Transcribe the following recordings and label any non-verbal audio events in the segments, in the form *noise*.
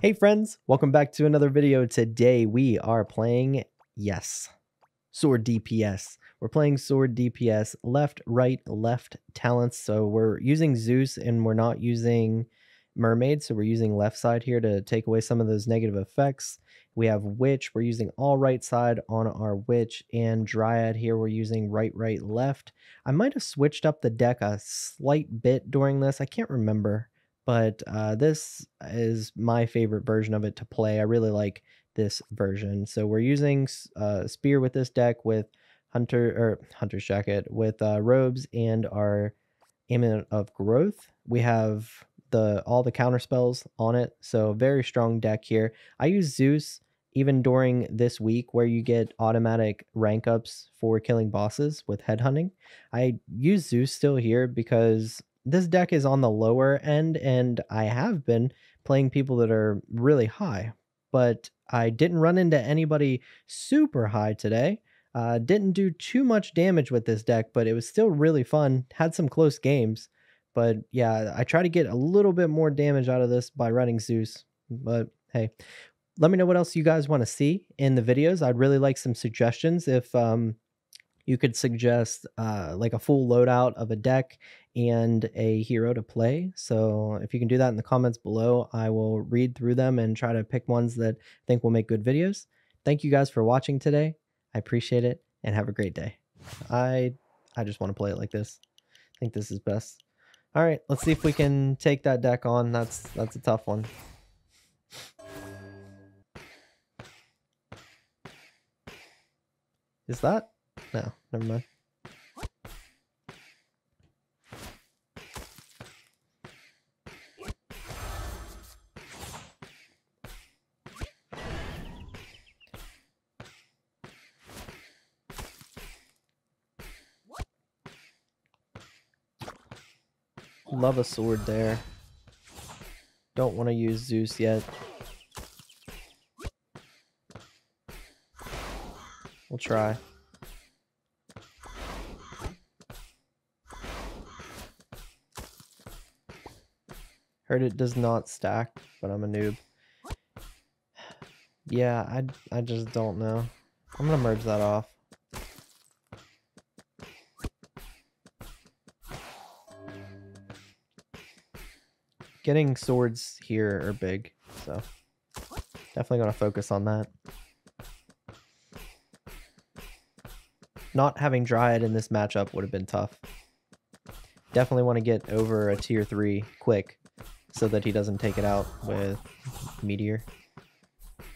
Hey friends, welcome back to another video. Today we are playing, yes, Sword DPS. We're playing Sword DPS, left, right, left talents. So we're using Zeus and we're not using Mermaid. So we're using left side here to take away some of those negative effects. We have Witch, we're using all right side on our Witch, and Dryad here we're using right, right, left. I might have switched up the deck a slight bit during this. I can't remember but uh, this is my favorite version of it to play. I really like this version. So we're using uh, Spear with this deck with Hunter or Hunter's Jacket with uh, robes and our Amulet of Growth. We have the all the counter spells on it, so very strong deck here. I use Zeus even during this week where you get automatic rank ups for killing bosses with headhunting. I use Zeus still here because this deck is on the lower end, and I have been playing people that are really high, but I didn't run into anybody super high today. Uh, didn't do too much damage with this deck, but it was still really fun. Had some close games. But yeah, I try to get a little bit more damage out of this by running Zeus. But hey, let me know what else you guys want to see in the videos. I'd really like some suggestions if um, you could suggest uh, like a full loadout of a deck and a hero to play. So if you can do that in the comments below, I will read through them and try to pick ones that I think will make good videos. Thank you guys for watching today. I appreciate it and have a great day. I I just want to play it like this. I think this is best. All right, let's see if we can take that deck on. That's that's a tough one. Is that? No, never mind. Love a sword there. Don't want to use Zeus yet. Try. Heard it does not stack, but I'm a noob. Yeah, I, I just don't know. I'm gonna merge that off. Getting swords here are big, so definitely gonna focus on that. Not having Dryad in this matchup would have been tough. Definitely want to get over a tier 3 quick so that he doesn't take it out with Meteor.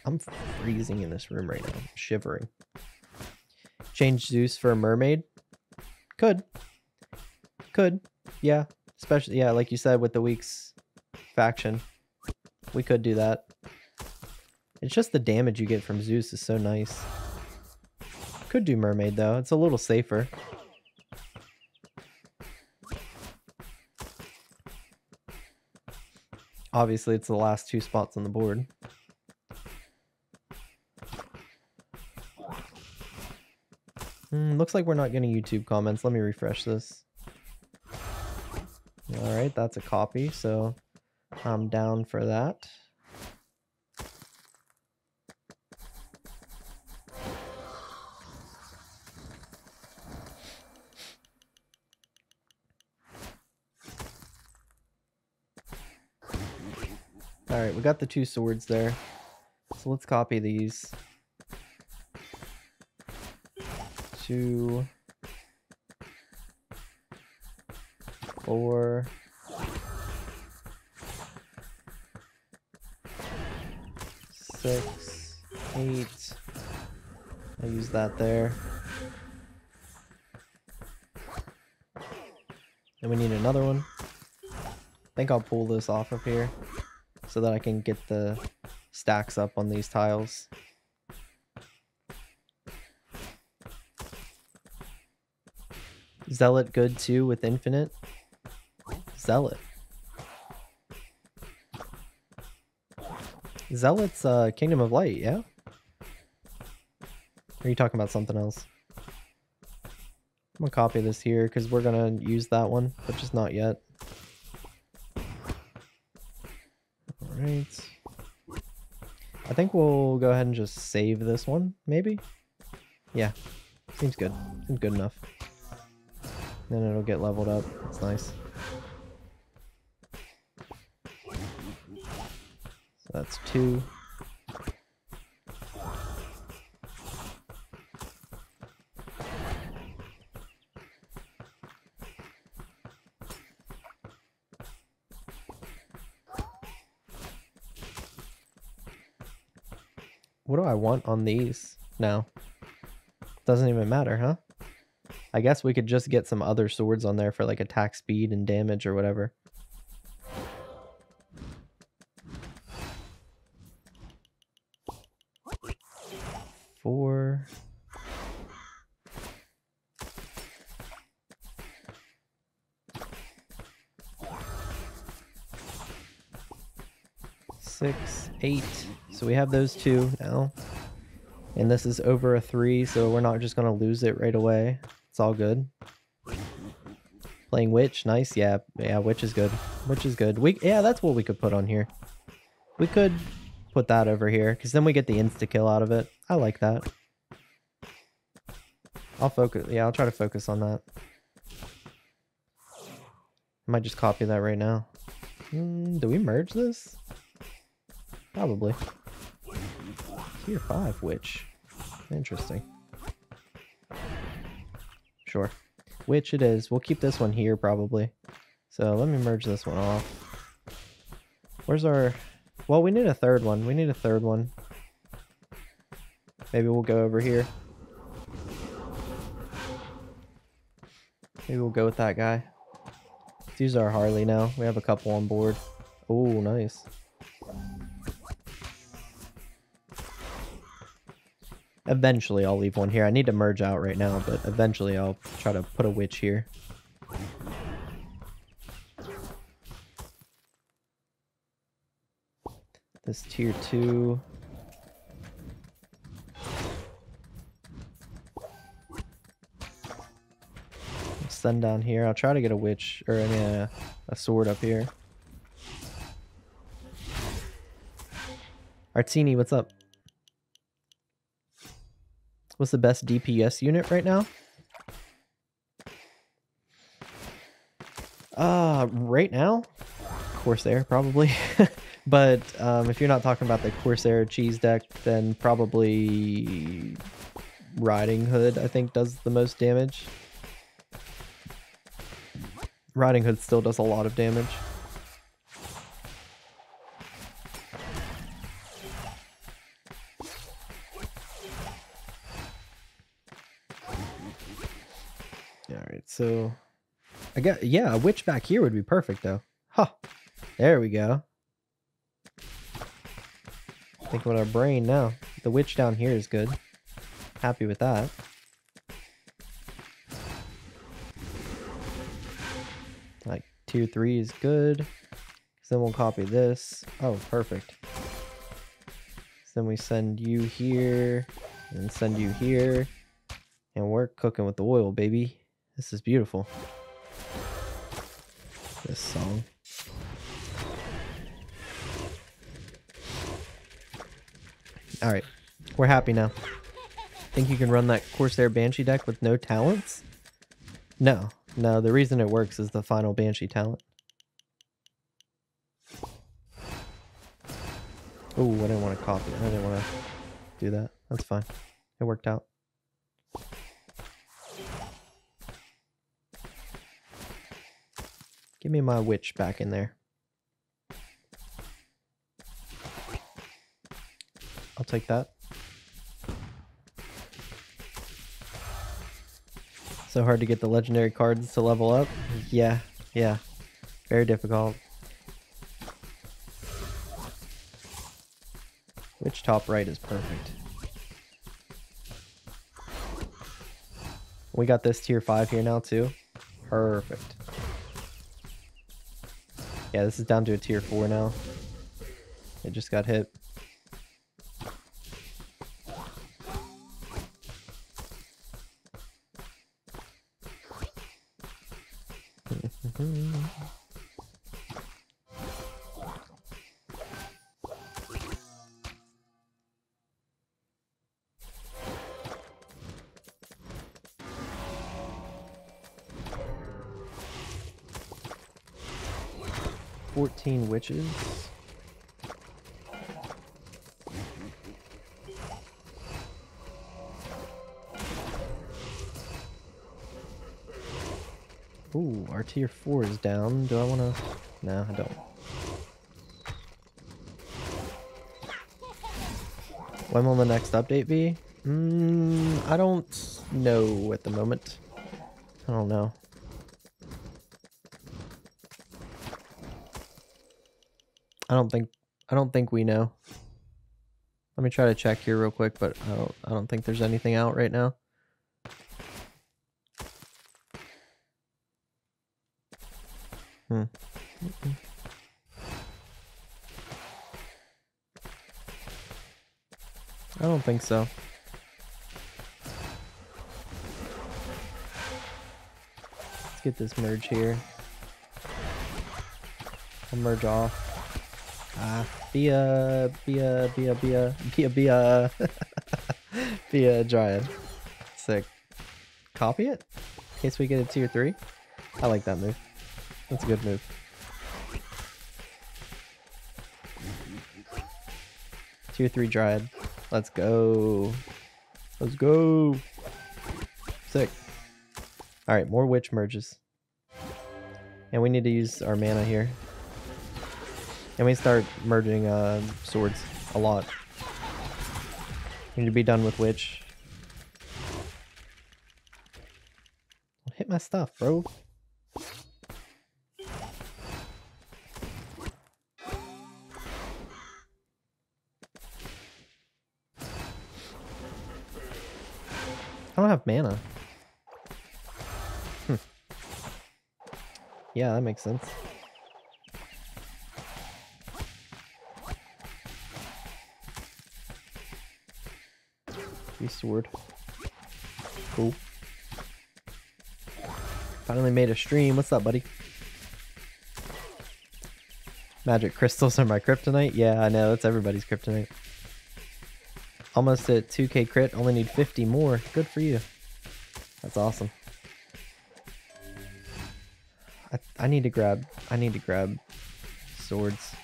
I'm freezing in this room right now. I'm shivering. Change Zeus for a mermaid? Could. Could. Yeah. Especially, yeah, like you said, with the week's faction. We could do that. It's just the damage you get from Zeus is so nice. Could do mermaid, though. It's a little safer. Obviously, it's the last two spots on the board. Mm, looks like we're not getting YouTube comments. Let me refresh this. Alright, that's a copy, so I'm down for that. Alright, we got the two swords there. So let's copy these. Two. Four. Six. Eight. I use that there. And we need another one. I think I'll pull this off of here so that I can get the stacks up on these tiles. Zealot good too with infinite? Zealot. Zealot's uh, Kingdom of Light, yeah? Or are you talking about something else? I'm gonna copy this here because we're gonna use that one, but just not yet. Alright. I think we'll go ahead and just save this one, maybe? Yeah. Seems good. Seems good enough. Then it'll get leveled up. It's nice. So that's two. Want on these now? Doesn't even matter, huh? I guess we could just get some other swords on there for like attack speed and damage or whatever. Four. Six, eight. So we have those two now. And this is over a three, so we're not just going to lose it right away. It's all good. Playing Witch, nice. Yeah, yeah, Witch is good. Witch is good. We Yeah, that's what we could put on here. We could put that over here, because then we get the insta-kill out of it. I like that. I'll focus. Yeah, I'll try to focus on that. I might just copy that right now. Mm, do we merge this? Probably. Tier 5 witch. Interesting. Sure. Which it is. We'll keep this one here probably. So let me merge this one off. Where's our... Well, we need a third one. We need a third one. Maybe we'll go over here. Maybe we'll go with that guy. Let's use our Harley now. We have a couple on board. Oh, nice. Eventually I'll leave one here. I need to merge out right now, but eventually I'll try to put a witch here. This tier 2. Send down here. I'll try to get a witch, or I mean a, a sword up here. Artini, what's up? What's the best DPS unit right now? Uh, right now? Corsair, probably. *laughs* but um, if you're not talking about the Corsair cheese deck, then probably Riding Hood, I think, does the most damage. Riding Hood still does a lot of damage. So, I got yeah, a witch back here would be perfect though. Huh. There we go. Think about our brain now. The witch down here is good. Happy with that. Like tier three is good. Then we'll copy this. Oh, perfect. Then we send you here and send you here. And we're cooking with the oil, baby. This is beautiful. This song. Alright. We're happy now. Think you can run that Corsair Banshee deck with no talents? No. No, the reason it works is the final Banshee talent. Oh, I didn't want to copy it. I didn't want to do that. That's fine. It worked out. Give me my witch back in there. I'll take that. So hard to get the legendary cards to level up. Yeah, yeah. Very difficult. Witch top right is perfect? We got this tier 5 here now too. Perfect. Yeah, this is down to a tier 4 now. It just got hit. No, I don't. When will the next update be? Mm, I don't know at the moment. I don't know. I don't think I don't think we know. Let me try to check here real quick, but I don't I don't think there's anything out right now. Hmm. I don't think so. Let's get this merge here. I'll merge off. Ah, be a, be a, be a, be a, be a, be a, *laughs* be a dryad. Sick. Copy it? In case we get a tier 3? I like that move. That's a good move. Tier 3 Dryad. Let's go. Let's go. Sick. Alright, more witch merges. And we need to use our mana here. And we start merging uh, swords a lot. We need to be done with witch. Don't Hit my stuff, bro. I mana. Hmm. Yeah, that makes sense. Beast sword. Cool. Finally made a stream. What's up, buddy? Magic crystals are my kryptonite? Yeah, I know. That's everybody's kryptonite. Almost at 2k crit. Only need 50 more. Good for you. That's awesome. I, I need to grab... I need to grab swords.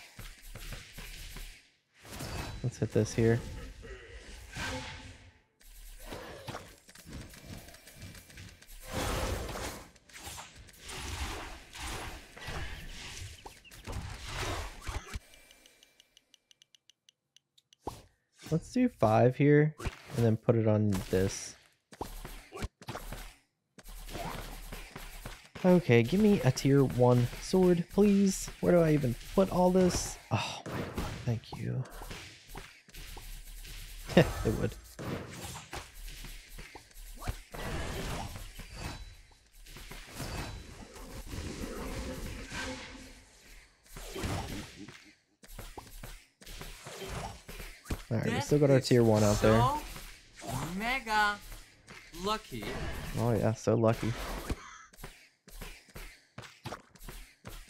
Let's hit this here. Let's do five here and then put it on this. Okay, give me a tier one sword, please. Where do I even put all this? Oh, thank you. *laughs* it would. Alright, we still got our tier 1 out so there. Mega lucky. Oh yeah, so lucky.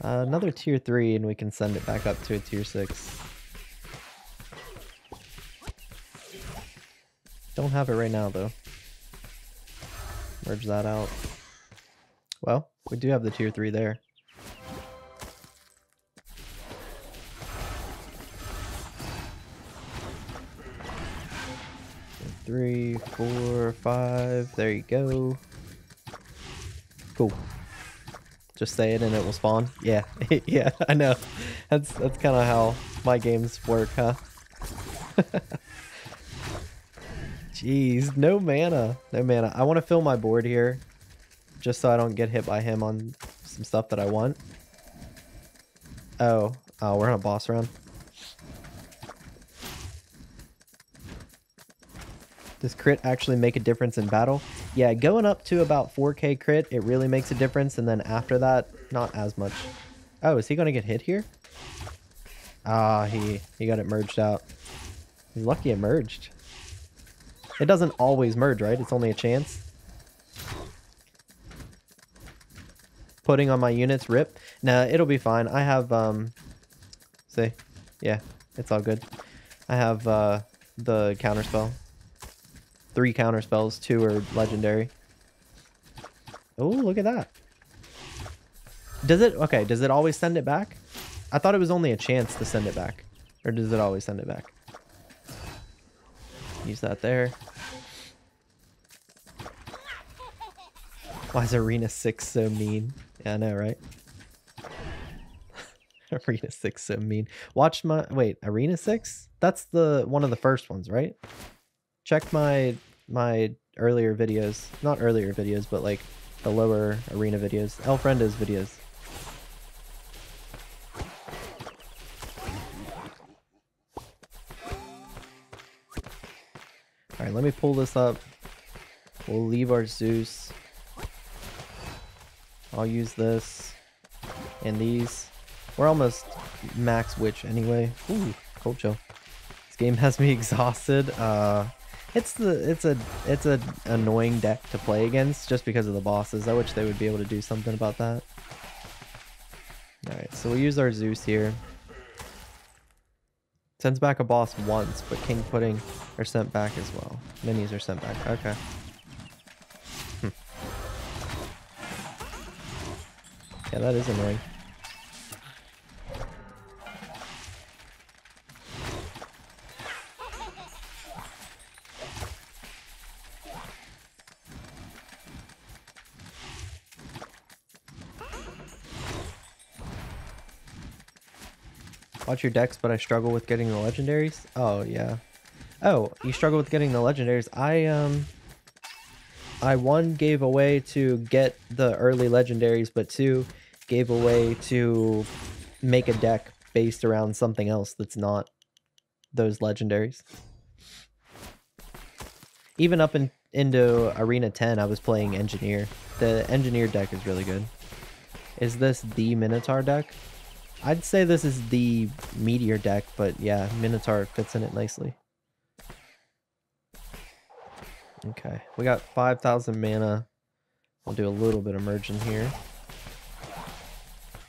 Uh, another tier 3 and we can send it back up to a tier 6. Don't have it right now though. Merge that out. Well, we do have the tier 3 there. Three, four, five. There you go. Cool. Just say it and it will spawn. Yeah, *laughs* yeah, I know. That's that's kind of how my games work, huh? *laughs* Jeez, no mana. No mana. I want to fill my board here. Just so I don't get hit by him on some stuff that I want. Oh. Oh, we're on a boss run. Does crit actually make a difference in battle? Yeah, going up to about 4k crit, it really makes a difference. And then after that, not as much. Oh, is he going to get hit here? Ah, he, he got it merged out. He's lucky it merged. It doesn't always merge, right? It's only a chance. Putting on my units, rip. Nah, it'll be fine. I have, um, see, yeah, it's all good. I have, uh, the counter spell. Three counter spells, two are legendary. Oh, look at that. Does it, okay, does it always send it back? I thought it was only a chance to send it back. Or does it always send it back? Use that there. Why is Arena 6 so mean? Yeah, I know, right? *laughs* Arena 6 so mean. Watch my wait, Arena 6? That's the one of the first ones, right? Check my my earlier videos. Not earlier videos, but like the lower arena videos. El Friendo's videos. Alright, let me pull this up. We'll leave our Zeus. I'll use this. And these. We're almost max witch anyway. Ooh, cold chill. This game has me *laughs* exhausted. Uh it's the it's a it's a annoying deck to play against just because of the bosses. I wish they would be able to do something about that. Alright, so we use our Zeus here. Sends back a boss once, but King Pudding are sent back as well. Minis are sent back. Okay. Hm. Yeah, that is annoying. Watch your decks, but I struggle with getting the legendaries. Oh, yeah. Oh, you struggle with getting the legendaries. I, um... I, one, gave away to get the early legendaries, but two, gave away to make a deck based around something else that's not those legendaries. Even up in, into Arena 10, I was playing Engineer. The Engineer deck is really good. Is this the Minotaur deck? I'd say this is the Meteor deck, but yeah, Minotaur fits in it nicely. Okay, we got 5,000 mana. I'll do a little bit of merging here.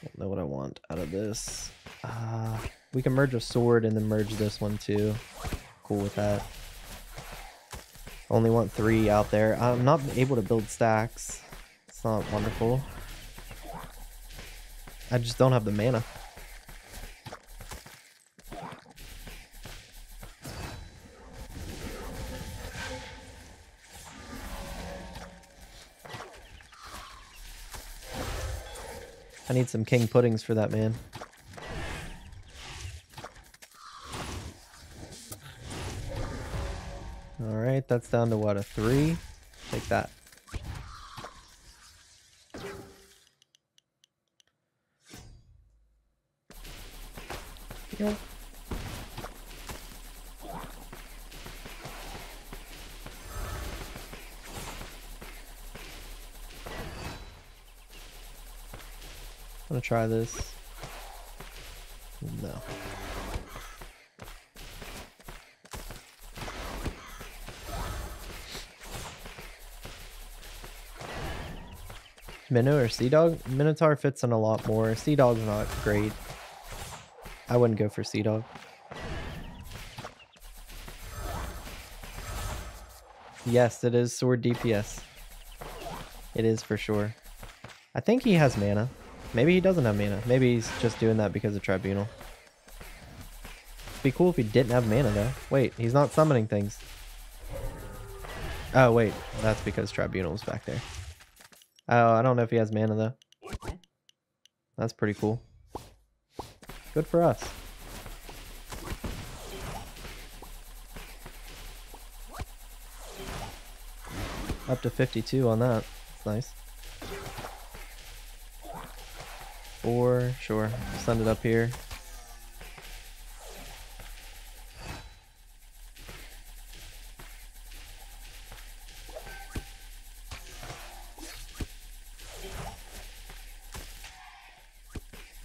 Don't know what I want out of this. Uh, we can merge a sword and then merge this one too. Cool with that. Only want three out there. I'm not able to build stacks. It's not wonderful. I just don't have the mana. I need some king puddings for that, man. Alright, that's down to what, a three? Take that. Yep. Try this. No. Minnow or Sea Dog? Minotaur fits in a lot more. Sea Dog's not great. I wouldn't go for Sea Dog. Yes, it is sword DPS. It is for sure. I think he has mana. Maybe he doesn't have mana. Maybe he's just doing that because of Tribunal. Be cool if he didn't have mana though. Wait, he's not summoning things. Oh wait, that's because Tribunal's back there. Oh, I don't know if he has mana though. That's pretty cool. Good for us. Up to 52 on that. That's nice. Four, sure. Send it up here.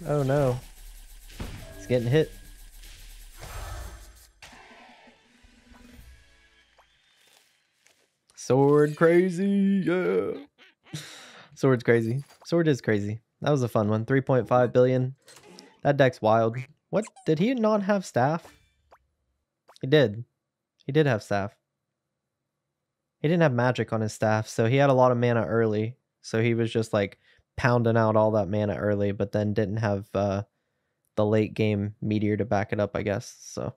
Oh no. It's getting hit. Sword crazy, yeah. Sword's crazy. Sword is crazy. That was a fun one. 3.5 billion. That deck's wild. What? Did he not have staff? He did. He did have staff. He didn't have magic on his staff, so he had a lot of mana early. So he was just like pounding out all that mana early, but then didn't have uh, the late game meteor to back it up, I guess. So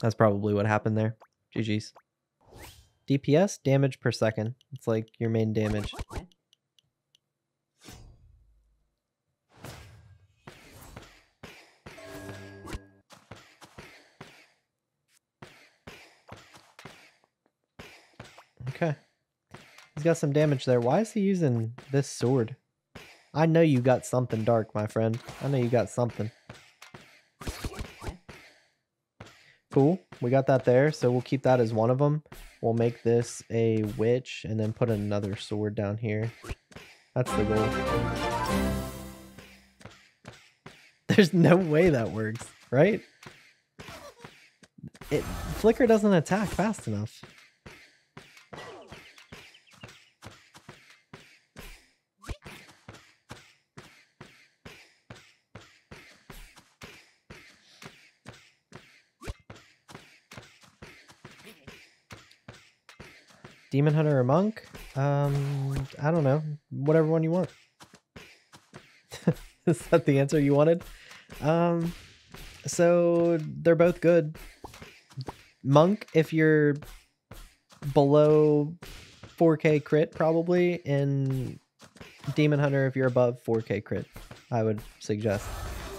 that's probably what happened there. GG's. DPS, damage per second. It's like your main damage. Okay. He's got some damage there. Why is he using this sword? I know you got something dark, my friend. I know you got something. Cool. We got that there, so we'll keep that as one of them. We'll make this a witch and then put another sword down here. That's the goal. *laughs* There's no way that works, right? It Flicker doesn't attack fast enough. Demon Hunter or Monk? Um, I don't know. Whatever one you want. *laughs* Is that the answer you wanted? Um, so they're both good. Monk, if you're below 4K crit, probably, and Demon Hunter, if you're above 4K crit, I would suggest.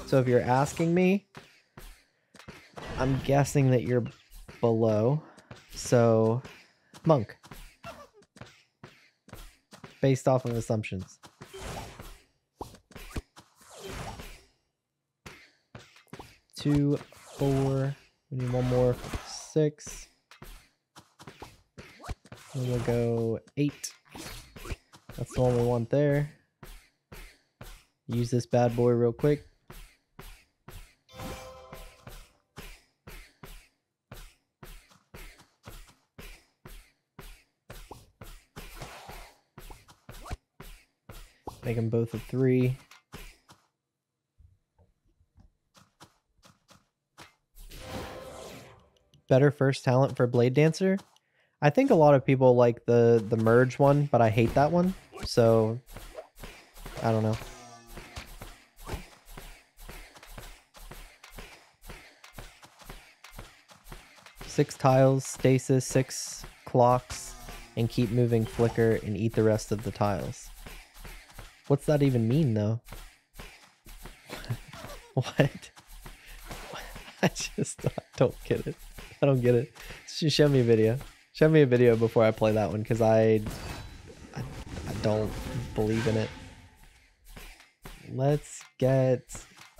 So if you're asking me, I'm guessing that you're below. So, Monk based off of assumptions. Two, four, we need one more, six. And we'll go eight. That's the one we want there. Use this bad boy real quick. Them both a three. Better first talent for Blade Dancer. I think a lot of people like the the merge one, but I hate that one. So I don't know. Six tiles, stasis, six clocks, and keep moving flicker and eat the rest of the tiles. What's that even mean, though? *laughs* what? *laughs* I just don't get it. I don't get it. Show me a video. Show me a video before I play that one, because I, I, I don't believe in it. Let's get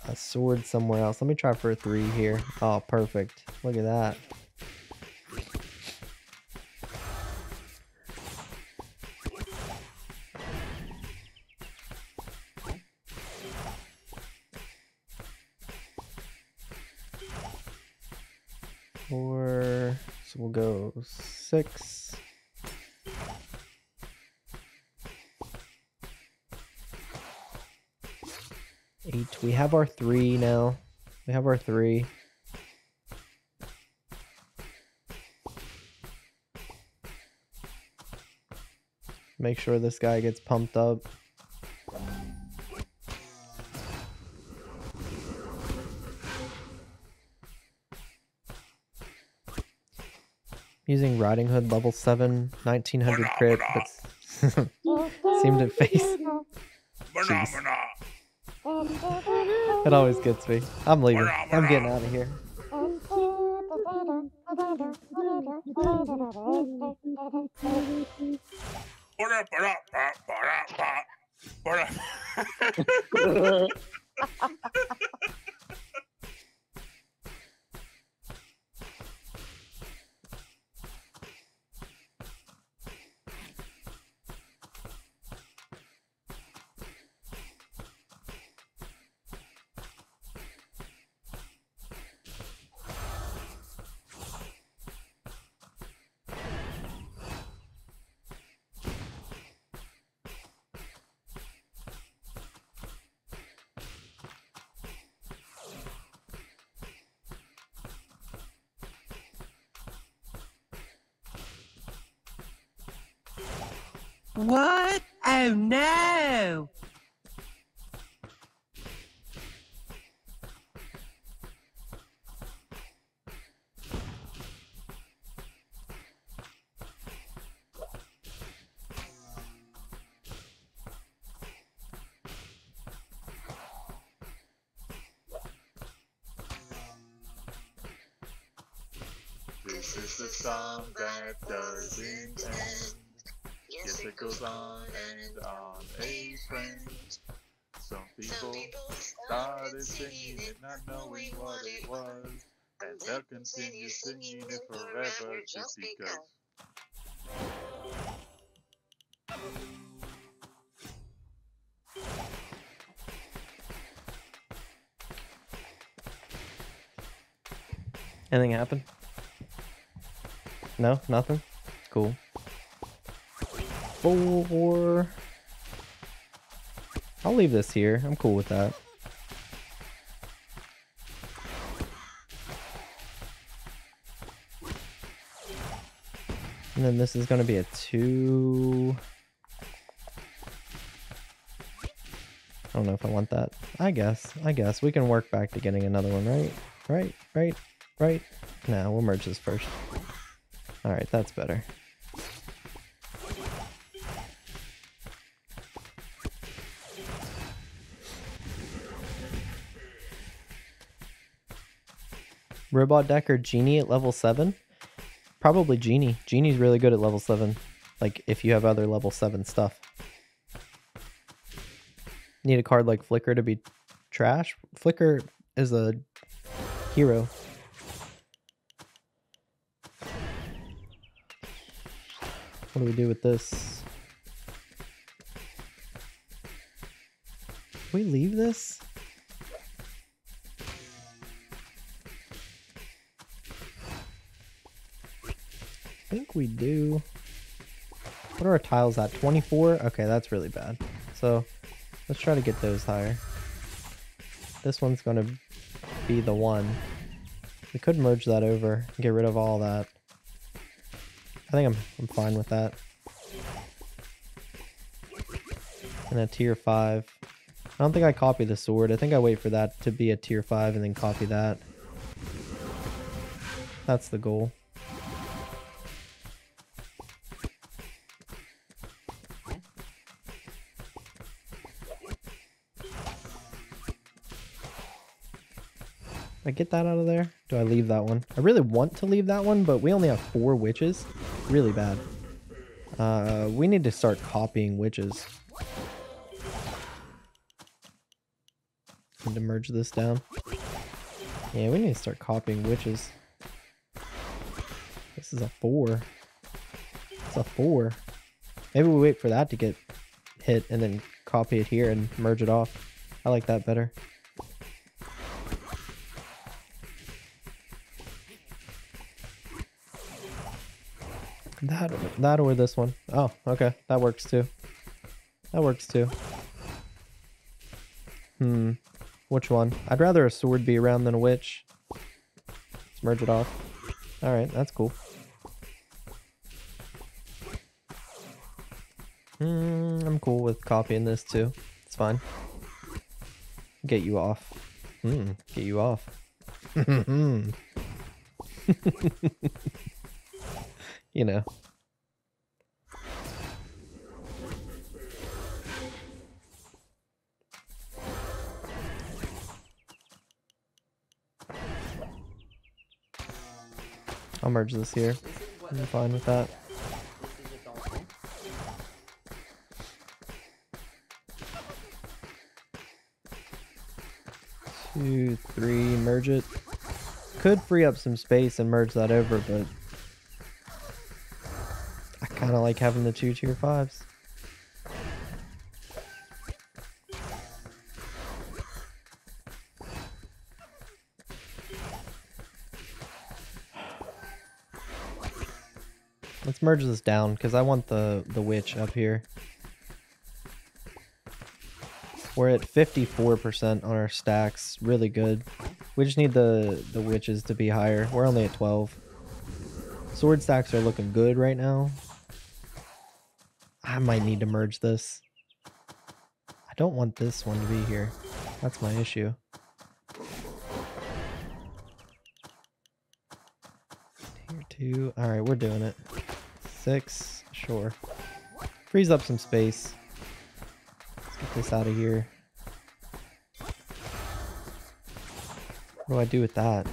a sword somewhere else. Let me try for a three here. Oh, perfect. Look at that. Six. Eight. We have our three now. We have our three. Make sure this guy gets pumped up. Using Riding Hood level 7, 1900 crit, but *laughs* seemed to *laughs* face. Jeez. It always gets me. I'm leaving. I'm getting out of here. This is the song that doesn't end. Yes, it goes on and on, a friend. Some people started singing it, not knowing what it was. And they'll continue singing it forever just because. Anything happen? No, nothing. Cool. Four. I'll leave this here. I'm cool with that. And then this is going to be a two. I don't know if I want that. I guess. I guess. We can work back to getting another one, right? Right? Right? Right? Nah, we'll merge this first. Alright, that's better. Robot deck or Genie at level 7? Probably Genie. Genie's really good at level 7. Like, if you have other level 7 stuff. Need a card like Flicker to be trash? Flicker is a hero. What do we do with this? we leave this? I think we do. What are our tiles at? 24? Okay, that's really bad. So let's try to get those higher. This one's going to be the one. We could merge that over and get rid of all that. I think I'm, I'm fine with that. And a tier 5. I don't think I copy the sword. I think I wait for that to be a tier 5 and then copy that. That's the goal. I get that out of there? Do I leave that one? I really want to leave that one, but we only have four witches. Really bad. Uh, we need to start copying witches. Need to merge this down. Yeah, we need to start copying witches. This is a four. It's a four. Maybe we wait for that to get hit and then copy it here and merge it off. I like that better. That or this one. Oh, okay. That works too. That works too. Hmm. Which one? I'd rather a sword be around than a witch. Let's merge it off. Alright, that's cool. Hmm, I'm cool with copying this too. It's fine. Get you off. Hmm, get you off. *laughs* You know. I'll merge this here. I'm fine with that. Two, three, merge it. Could free up some space and merge that over, but I kind of like having the two tier fives. Merge this down because I want the, the witch up here. We're at 54% on our stacks. Really good. We just need the, the witches to be higher. We're only at 12. Sword stacks are looking good right now. I might need to merge this. I don't want this one to be here. That's my issue. Tier 2. Alright, we're doing it. 6. Sure. Freeze up some space. Let's get this out of here. What do I do with that?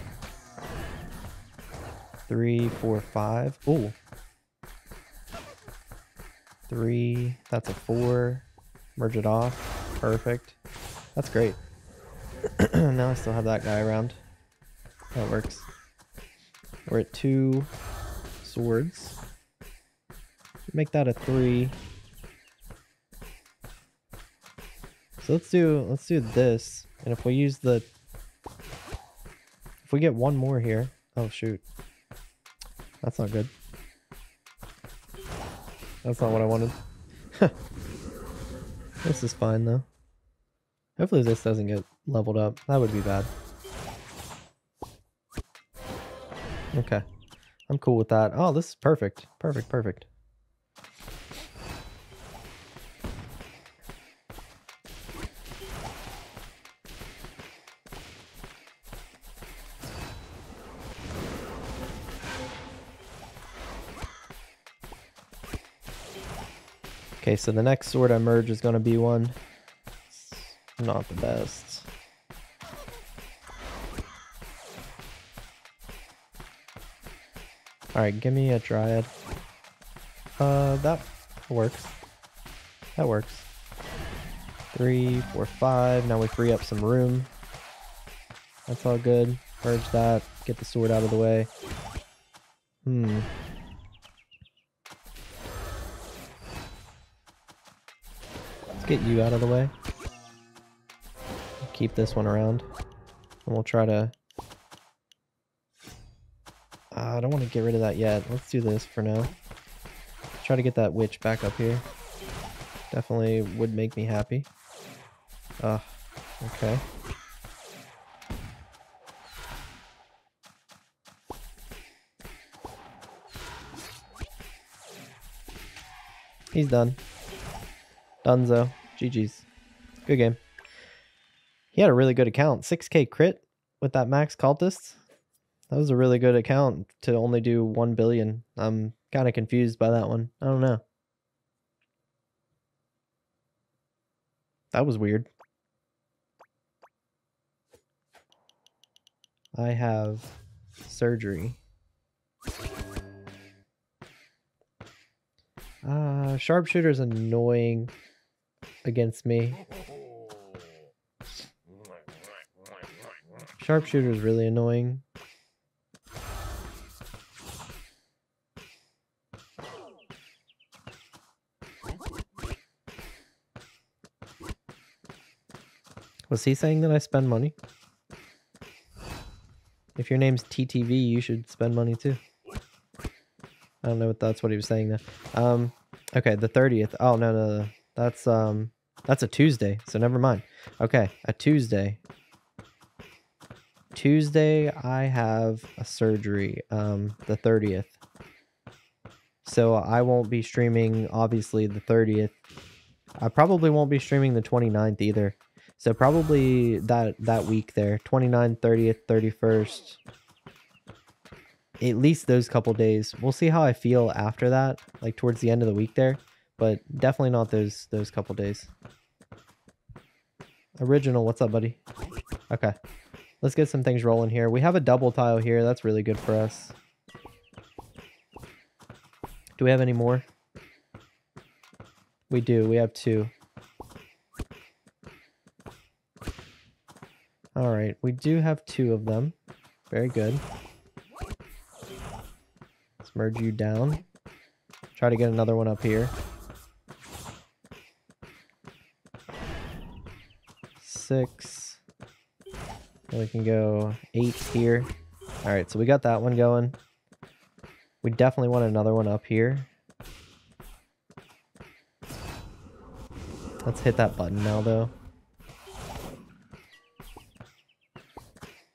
Three, four, five. Ooh. Three. That's a four. Merge it off. Perfect. That's great. *clears throat* now I still have that guy around. That works. We're at two swords. Make that a three. So let's do let's do this. And if we use the if we get one more here. Oh shoot. That's not good. That's not what I wanted. *laughs* this is fine though. Hopefully this doesn't get leveled up. That would be bad. Okay. I'm cool with that. Oh, this is perfect. Perfect, perfect. Okay, so the next sword I merge is going to be one. It's not the best. Alright, give me a Dryad. Uh, that works. That works. Three, four, five. Now we free up some room. That's all good. Merge that. Get the sword out of the way. Hmm. Get you out of the way. Keep this one around. And we'll try to... Uh, I don't want to get rid of that yet. Let's do this for now. Try to get that witch back up here. Definitely would make me happy. Uh, okay. He's done. Dunzo. GG's. Good game. He had a really good account. 6k crit with that max cultist. That was a really good account to only do 1 billion. I'm kind of confused by that one. I don't know. That was weird. I have surgery. Uh, sharpshooter's annoying against me. Sharpshooter is really annoying. Was he saying that I spend money? If your name's TTV, you should spend money too. I don't know what that's what he was saying there. Um, okay, the 30th. Oh, no, no, no. That's, um, that's a Tuesday, so never mind. Okay, a Tuesday. Tuesday, I have a surgery, um, the 30th. So I won't be streaming, obviously, the 30th. I probably won't be streaming the 29th either. So probably that that week there, 29th, 30th, 31st. At least those couple days. We'll see how I feel after that, like towards the end of the week there, but definitely not those those couple days. Original, what's up, buddy? Okay. Let's get some things rolling here. We have a double tile here. That's really good for us. Do we have any more? We do. We have two. All right, we do have two of them. Very good. Let's merge you down. Try to get another one up here. Six. And we can go eight here. All right, so we got that one going. We definitely want another one up here. Let's hit that button now, though.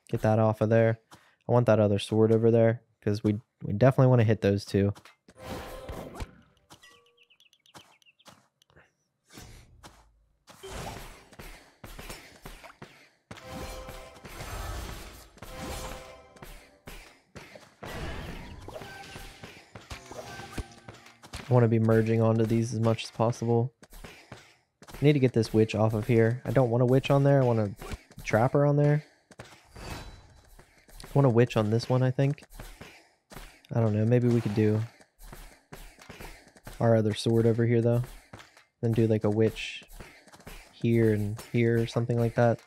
Get that off of there. I want that other sword over there because we we definitely want to hit those two. Want to be merging onto these as much as possible. I need to get this witch off of here. I don't want a witch on there. I want a trapper on there. I want a witch on this one, I think. I don't know. Maybe we could do our other sword over here, though. Then do like a witch here and here or something like that.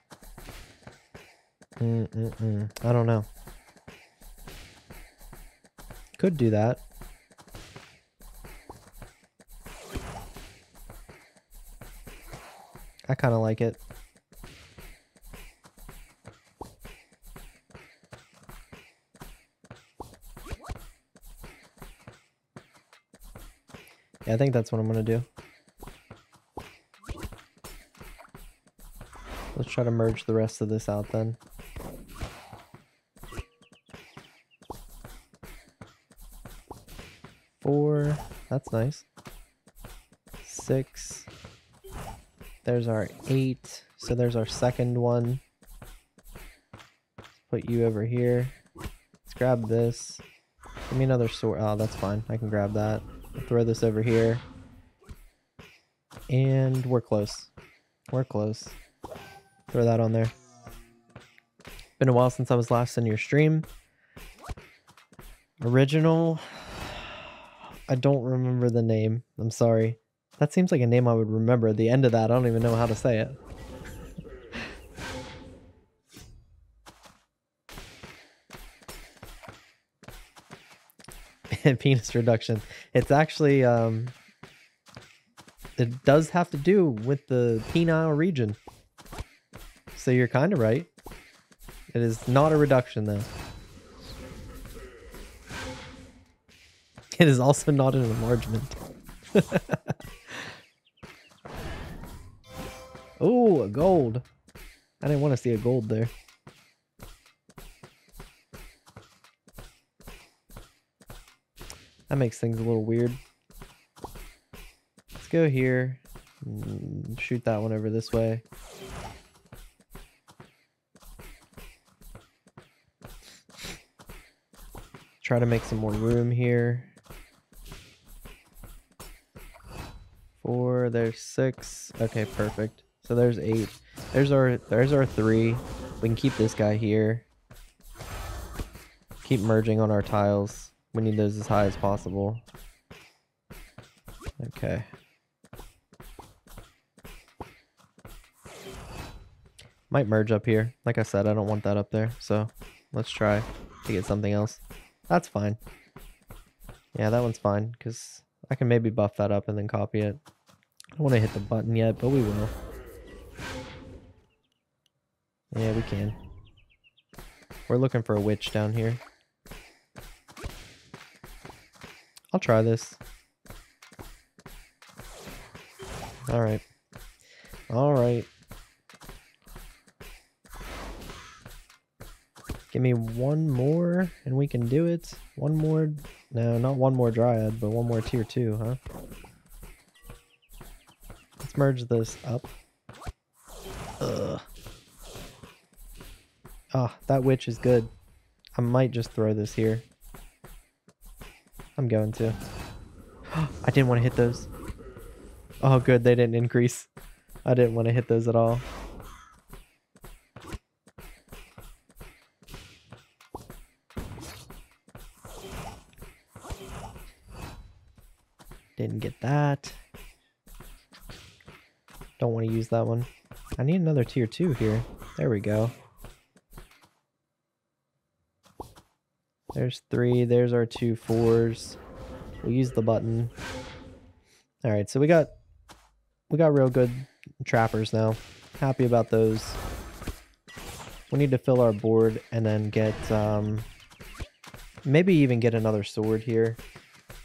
Mm-mm-mm. I don't know. Could do that. Kind of like it. Yeah, I think that's what I'm gonna do. Let's try to merge the rest of this out then. Four, that's nice. Six. There's our eight. So there's our second one. Put you over here. Let's grab this. Give me another sword. Oh, that's fine. I can grab that. Throw this over here. And we're close. We're close. Throw that on there. Been a while since I was last in your stream. Original. *sighs* I don't remember the name. I'm sorry. That seems like a name I would remember. At the end of that, I don't even know how to say it. *laughs* Penis reduction. It's actually um it does have to do with the penile region. So you're kind of right. It is not a reduction though. *laughs* It is also not an enlargement. *laughs* oh, a gold. I didn't want to see a gold there. That makes things a little weird. Let's go here. Shoot that one over this way. Try to make some more room here. Four, there's six. Okay, perfect. So there's eight. There's our there's our three. We can keep this guy here. Keep merging on our tiles. We need those as high as possible. Okay. Might merge up here. Like I said, I don't want that up there. So let's try to get something else. That's fine. Yeah, that one's fine because I can maybe buff that up and then copy it. I don't want to hit the button yet, but we will. Yeah, we can. We're looking for a witch down here. I'll try this. Alright. Alright. Give me one more and we can do it. One more. No, not one more Dryad, but one more tier 2, huh? Let's merge this up. Ugh. Ah, that witch is good. I might just throw this here. I'm going to. *gasps* I didn't want to hit those. Oh, good. They didn't increase. I didn't want to hit those at all. Didn't get that. Don't want to use that one. I need another tier 2 here. There we go. There's three. There's our two fours. We'll use the button. All right, so we got we got real good trappers now. Happy about those. We need to fill our board and then get um, maybe even get another sword here.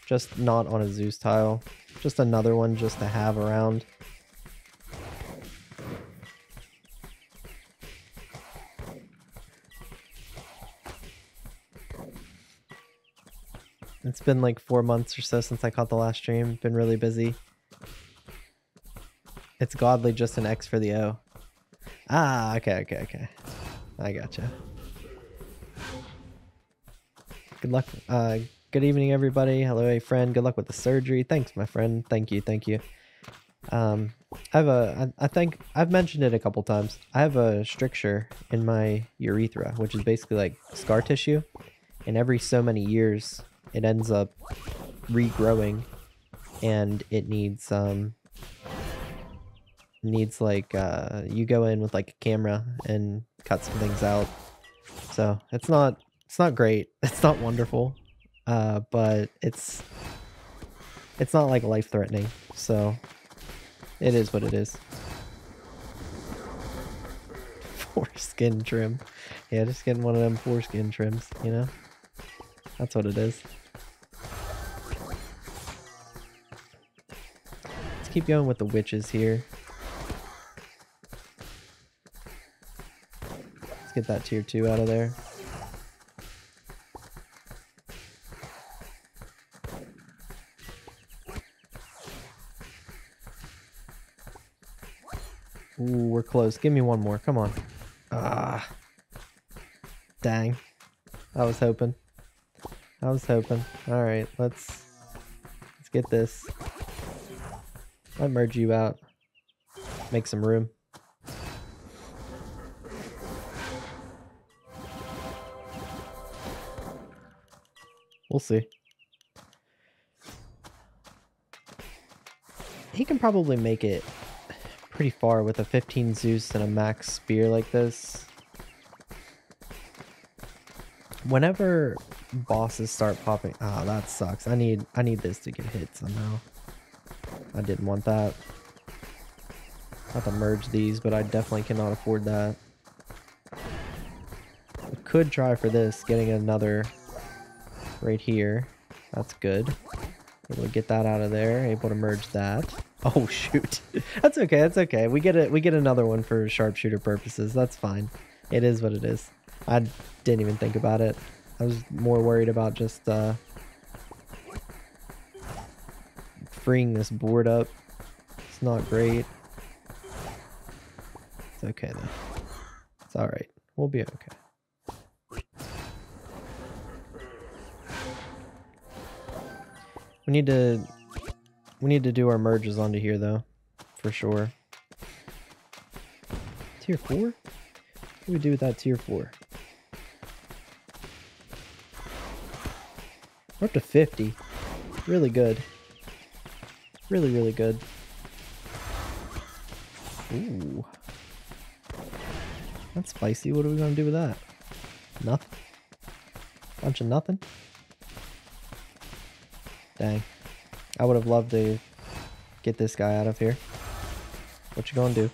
Just not on a Zeus tile. Just another one just to have around. It's been like four months or so since I caught the last stream. Been really busy. It's godly just an X for the O. Ah, okay, okay, okay. I gotcha. Good luck. Uh, good evening, everybody. Hello, a friend. Good luck with the surgery. Thanks, my friend. Thank you, thank you. Um, I have a. I, I think I've mentioned it a couple times. I have a stricture in my urethra, which is basically like scar tissue, and every so many years it ends up regrowing and it needs um needs like uh you go in with like a camera and cut some things out. So it's not it's not great. *laughs* It's not wonderful uh but it's it's not like life threatening so it is what it is. *laughs* Foreskin trim. Yeah just getting one of them foreskin trims you know that's what it is let's keep going with the witches here let's get that tier 2 out of there Ooh, we're close. Give me one more. Come on. Ah. Dang. I was hoping. I was hoping. All right, let's let's get this. I'll merge you out. Make some room. We'll see. He can probably make it pretty far with a 15 Zeus and a max spear like this. Whenever bosses start popping, ah, oh, that sucks. I need I need this to get hit somehow. I didn't want that. I have to merge these, but I definitely cannot afford that. I could try for this, getting another right here. That's good. Able to get that out of there. Able to merge that. *laughs* Oh shoot. *laughs* that's okay, that's okay. We get it we get another one for sharpshooter purposes. That's fine. It is what it is. I didn't even think about it. I was more worried about just uh freeing this board up. It's not great. It's okay though. It's alright. We'll be okay. We need to we need to do our merges onto here though, for sure. Tier 4? What do we do with that tier 4? We're up to 50. Really good. Really, really good. Ooh. That's spicy. What are we going to do with that? Nothing. Bunch of nothing. Dang. I would have loved to get this guy out of here. What you gonna do?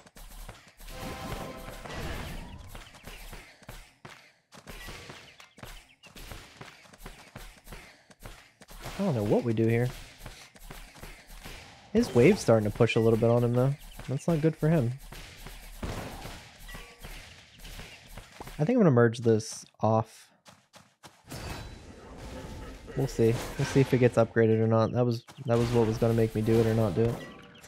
We do here. His wave's starting to push a little bit on him though. That's not good for him. I think I'm gonna merge this off We'll see. We'll see if it gets upgraded or not. That was that was what was gonna make me do it or not do it.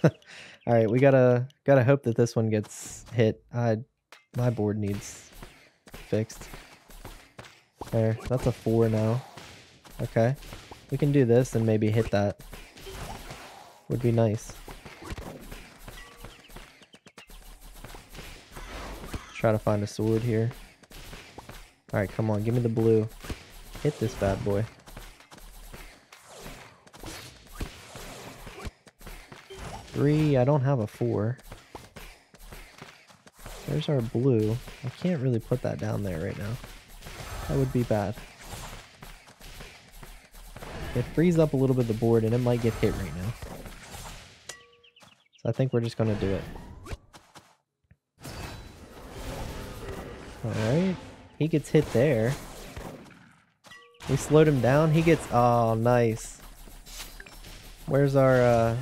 *laughs* All right, we gotta gotta hope that this one gets hit. I my board needs fixed. There, that's a four now. Okay, we can do this and maybe hit that. Would be nice. Try to find a sword here. All right, come on, give me the blue. Hit this bad boy. Three, I don't have a four. There's our blue. I can't really put that down there right now. That would be bad. It frees up a little bit of the board and it might get hit right now. So I think we're just going to do it. Alright. He gets hit there. We slowed him down. He gets... Oh, nice. Where's our... Uh,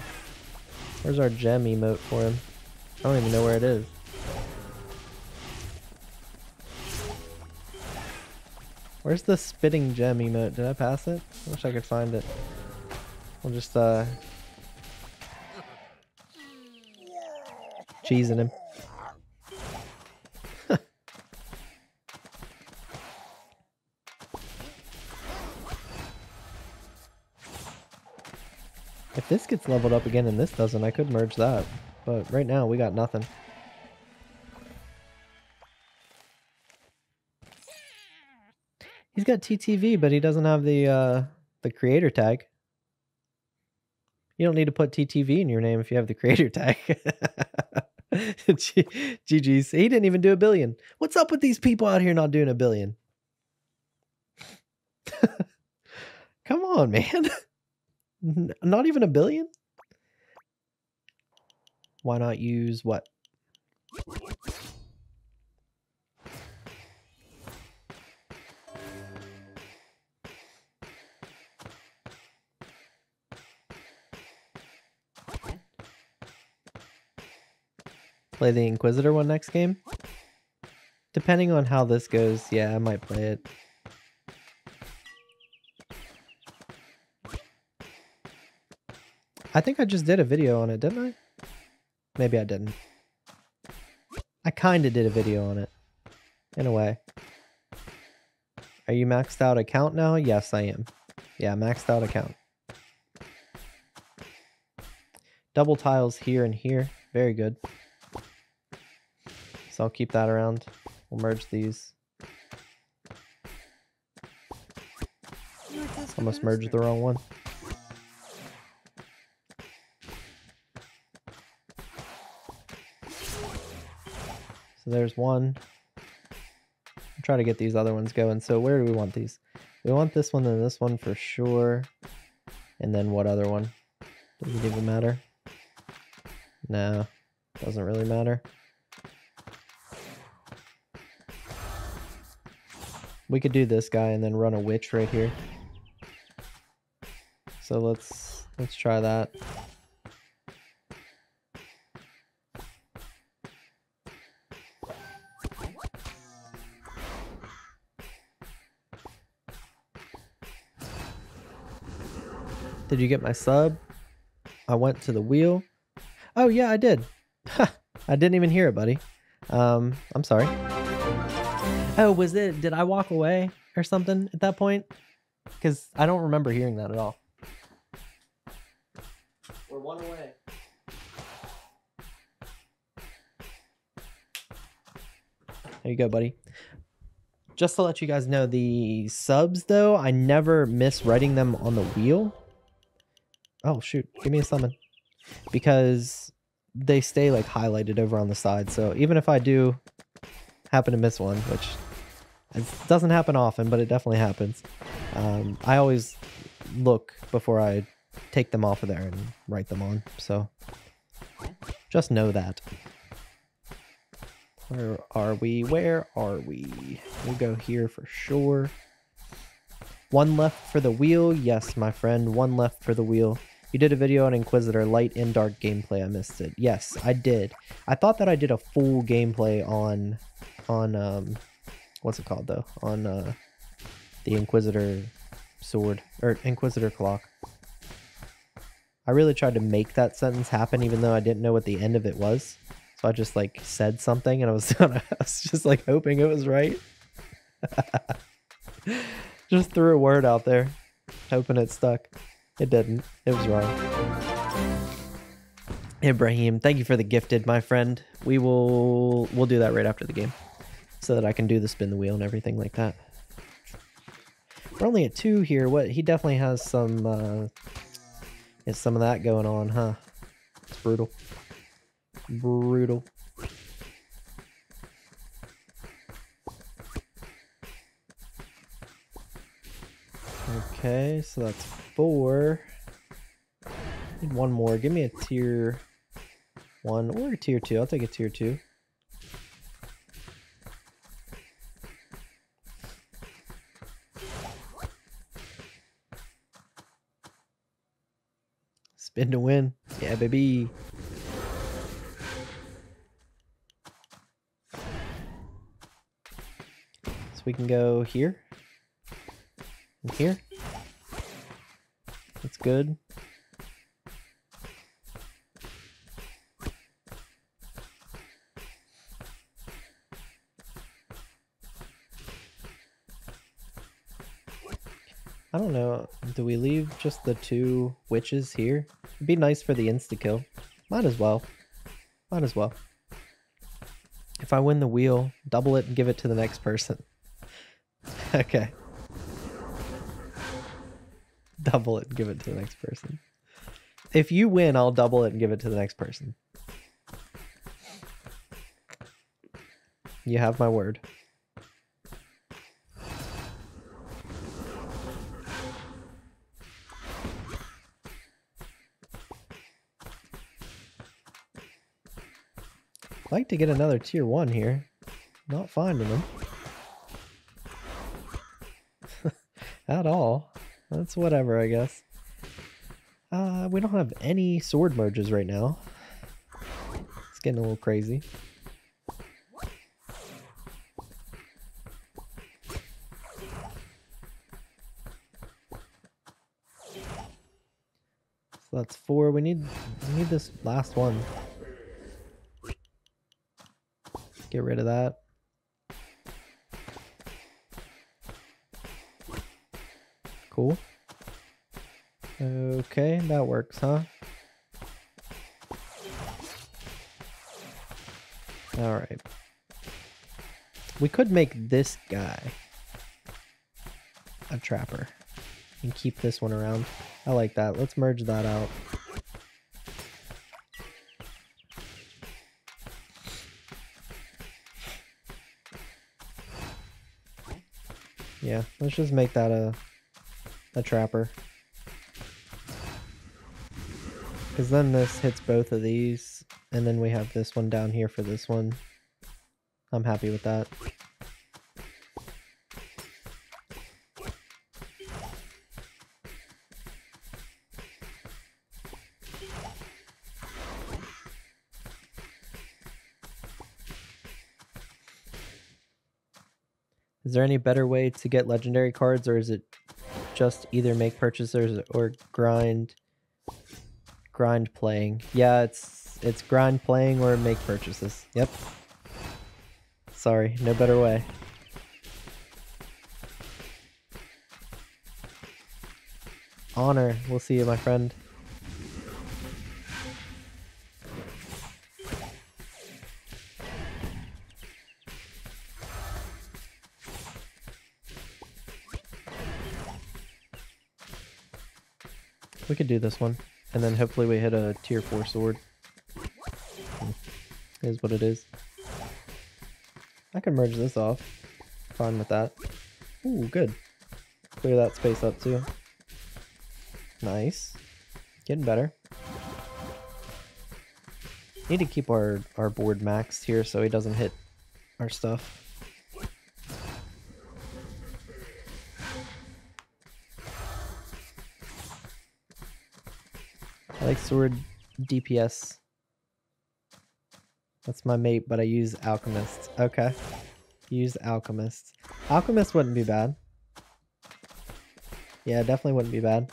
Where's our gem emote for him? I don't even know where it is. Where's the spitting gem emote? Did I pass it? I wish I could find it. We'll just, uh... Cheesing him. *laughs* If this gets leveled up again and this doesn't, I could merge that. But right now, we got nothing. He's got TTV, but he doesn't have the uh, the creator tag. You don't need to put TTV in your name if you have the creator tag. *laughs* G- GG's. He didn't even do a billion. What's up with these people out here not doing a billion? *laughs* Come on, man. *laughs* Not even a billion? Why not use what? Play the Inquisitor one next game? Depending on how this goes, yeah, I might play it. I think I just did a video on it, didn't I? Maybe I didn't. I kinda did a video on it. In a way. Are you maxed out account now? Yes, I am. Yeah, maxed out account. Double tiles here and here. Very good. So I'll keep that around. We'll merge these. Almost merged the wrong one. So there's one. Try to get these other ones going. So where do we want these? We want this one and this one for sure. And then what other one? Doesn't even matter. No, doesn't really matter. We could do this guy and then run a witch right here. So let's let's try that. Did you get my sub? I went to the wheel. Oh yeah, I did. *laughs* I didn't even hear it, buddy. Um, I'm sorry. Oh, was it? Did I walk away or something at that point? Because I don't remember hearing that at all. We're one away. There you go, buddy. Just to let you guys know, the subs though, I never miss writing them on the wheel. Oh shoot, give me a summon. Because they stay like highlighted over on the side. So even if I do happen to miss one, which it doesn't happen often, but it definitely happens. Um, I always look before I take them off of there and write them on. So just know that. Where are we? Where are we? We'll go here for sure. One left for the wheel. Yes, my friend. One left for the wheel. You did a video on Inquisitor light and dark gameplay. I missed it. Yes, I did. I thought that I did a full gameplay on on um what's it called though? On uh the Inquisitor sword or Inquisitor clock. I really tried to make that sentence happen even though I didn't know what the end of it was. So I just like said something and I was *laughs* I was just like hoping it was right. *laughs* just threw a word out there, hoping it stuck. It didn't. It was wrong. Ibrahim, thank you for the gifted, my friend. We will we'll do that right after the game. So that I can do the spin the wheel and everything like that. We're only at two here. What he definitely has some uh is some of that going on, huh? It's brutal. Brutal. Okay, so that's four. Need one more. Give me a tier one or a tier two. I'll take a tier two. Spin to win. Yeah, baby. So we can go here. And here. That's good. I don't know. Do we leave just the two witches here? It'd be nice for the insta kill. Might as well. Might as well. If I win the wheel, double it and give it to the next person. *laughs* okay. double it and give it to the next person. If you win, I'll double it and give it to the next person. You have my word. Like to get another tier one here. Not finding them. *laughs* At all. That's whatever, I guess. Uh, we don't have any sword merges right now. It's getting a little crazy. So that's four. We need we need this last one. Get rid of that. Cool. Okay, that works, huh? Alright. We could make this guy a trapper and keep this one around. I like that. Let's merge that out. Yeah, let's just make that a a trapper. Because then this hits both of these, and then we have this one down here for this one. I'm happy with that. Is there any better way to get legendary cards, or is it just either make purchases or grind grind playing? Yeah, it's it's grind playing or make purchases. Yep. Sorry, no better way. Honor, we'll see you, my friend. Could do this one. And then hopefully we hit a tier 4 sword. Hmm. Is what it is. I can merge this off. Fine with that. Ooh, good. Clear that space up too. Nice. Getting better. Need to keep our, our board maxed here so he doesn't hit our stuff. Sword DPS. That's my mate, but I use alchemist. Okay. Use alchemist. Alchemist wouldn't be bad. Yeah, definitely wouldn't be bad.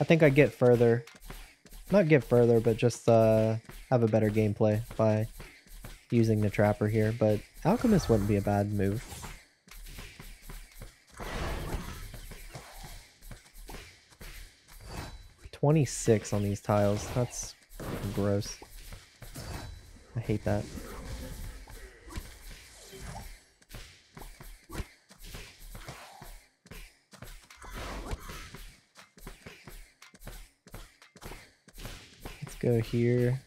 I think I'd get further. Not get further, but just uh, have a better gameplay by using the trapper here. But alchemist wouldn't be a bad move. 26 on these tiles. That's gross. I hate that. Let's go here.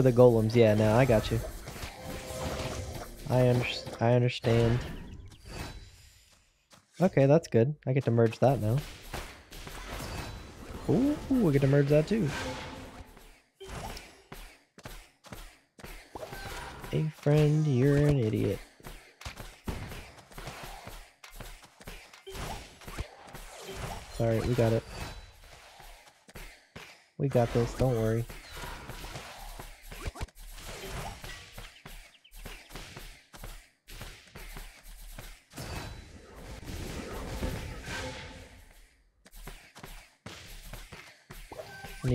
For the golems, yeah, no, I got you. I under I understand. Okay, that's good. I get to merge that now. Ooh, we get to merge that too. Hey friend, you're an idiot. Sorry, we got it. We got this, don't worry.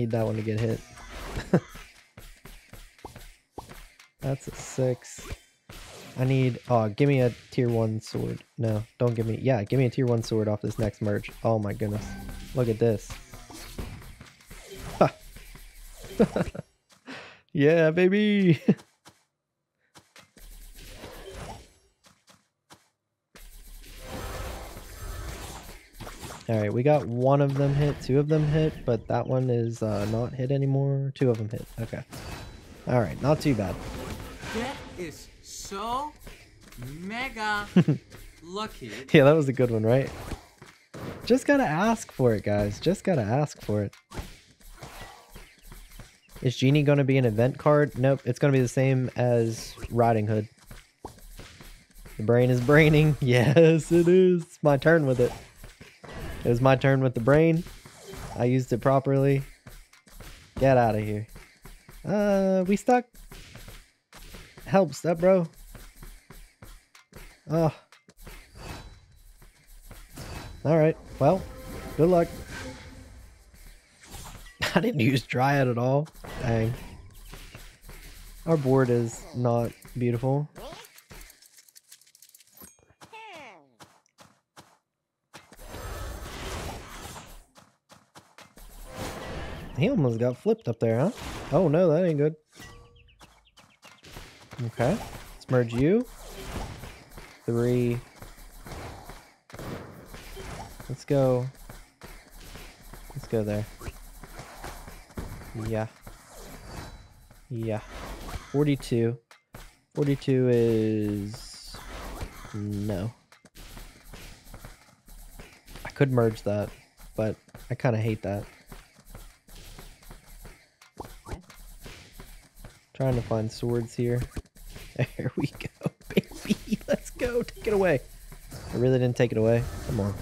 Need that one to get hit. *laughs* That's a six. I need, oh, give me a tier one sword. No, don't give me, yeah, give me a tier one sword off this next merge. Oh my goodness. Look at this. *laughs* Yeah, baby. *laughs* All right, we got one of them hit, two of them hit, but that one is uh, not hit anymore. Two of them hit. Okay. All right, not too bad. That is so mega *laughs* lucky. Yeah, that was a good one, right? Just gotta ask for it, guys. Just gotta ask for it. Is Genie gonna be an event card? Nope, it's gonna be the same as Riding Hood. The brain is *laughs* braining. Yes, it is. It's my turn with it. It was my turn with the brain. I used it properly. Get out of here. Uh, we stuck. Helps that, bro. Oh. Alright, well, good luck. *laughs* I didn't use Dryad at all. Dang. Our board is not beautiful. He almost got flipped up there, huh? Oh no, that ain't good. Okay, let's merge you. Three. Let's go. Let's go there. Yeah. Yeah. 42. 42 is... No. I could merge that, but I kind of hate that. Trying to find swords here. *laughs* There we go, *laughs* baby. Let's go. Take it away. I really didn't take it away. Come on.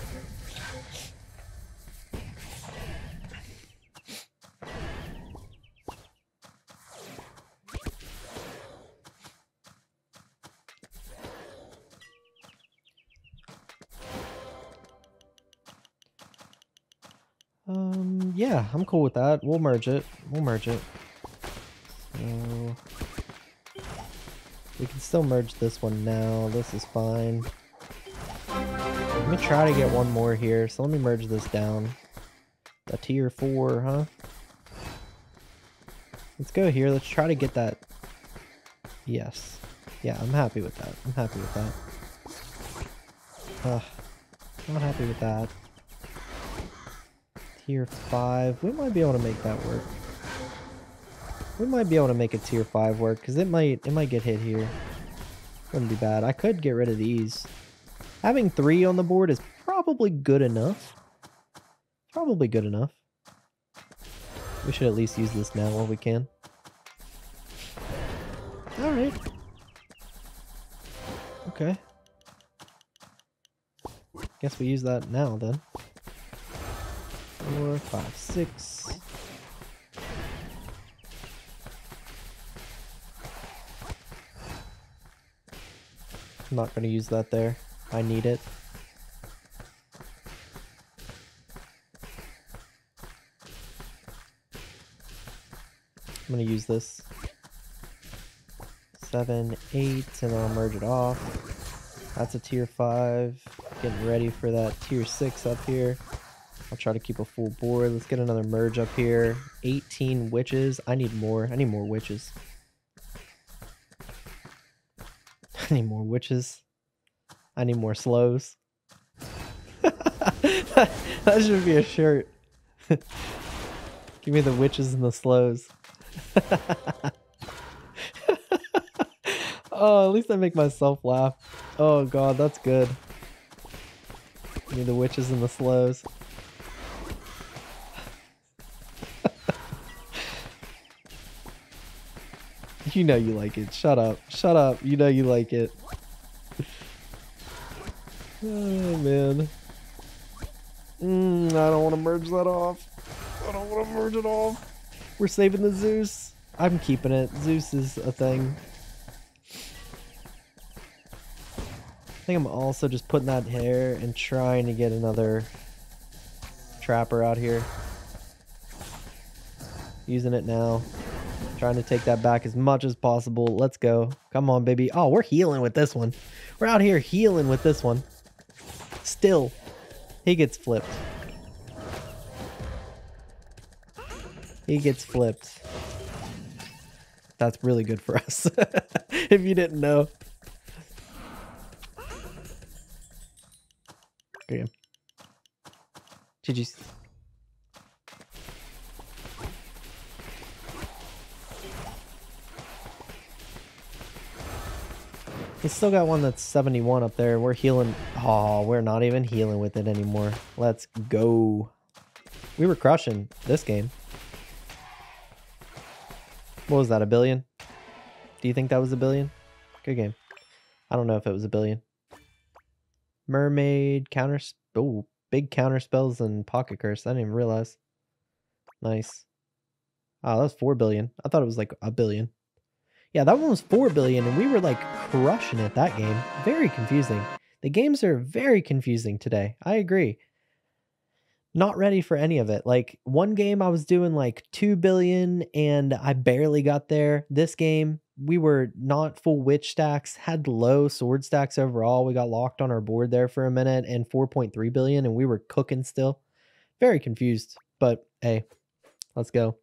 Um, yeah, I'm cool with that. We'll merge it. We'll merge it. We can still merge this one now. This is fine. Let me try to get one more here. So let me merge this down. A tier 4, huh? Let's go here. Let's try to get that. Yes. Yeah, I'm happy with that. I'm happy with that. Ugh. I'm not happy with that. Tier 5. We might be able to make that work. We might be able to make a tier 5 work, because it might it might get hit here. Wouldn't be bad. I could get rid of these. Having three on the board is probably good enough. Probably good enough. We should at least use this now while we can. Alright. Okay. Guess we use that now then. Four, five, six. I'm not going to use that there. I need it. I'm going to use this. Seven, eight, and then I'll merge it off. That's a tier five. Getting ready for that tier six up here. I'll try to keep a full board. Let's get another merge up here. 18 witches. I need more. I need more witches. I need more witches. I need more slows. *laughs* that should be a shirt. *laughs* Give me the witches and the slows. *laughs* oh, at least I make myself laugh. Oh god, that's good. Give me the witches and the slows. You know you like it. Shut up. Shut up. You know you like it. *sighs* Oh, man. Mm, I don't want to merge that off. I don't want to merge it off. We're saving the Zeus. I'm keeping it. Zeus is a thing. I think I'm also just putting that here and trying to get another trapper out here. Using it now. Trying to take that back as much as possible. Let's go. Come on, baby. Oh, we're healing with this one. We're out here healing with this one. Still, he gets flipped. He gets flipped. That's really good for *laughs* us. if you didn't know. Okay. GG's. He's still got one that's 71 up there. We're healing. Oh, we're not even healing with it anymore. Let's go. We were crushing this game. What was that, a billion? Do you think that was a billion? Good game. I don't know if it was a billion. Mermaid, counter... Oh, big counter spells and pocket curse. I didn't even realize. Nice. Oh, that was 4 billion. I thought it was like a billion. Yeah, that one was 4 billion, and we were like crushing it that game. Very confusing. The games are very confusing today. I agree. Not ready for any of it. Like one game I was doing like 2 billion and I barely got there. This game, we were not full witch stacks, had low sword stacks overall. We got locked on our board there for a minute and 4.3 billion and we were cooking still. Very confused, but hey, let's go.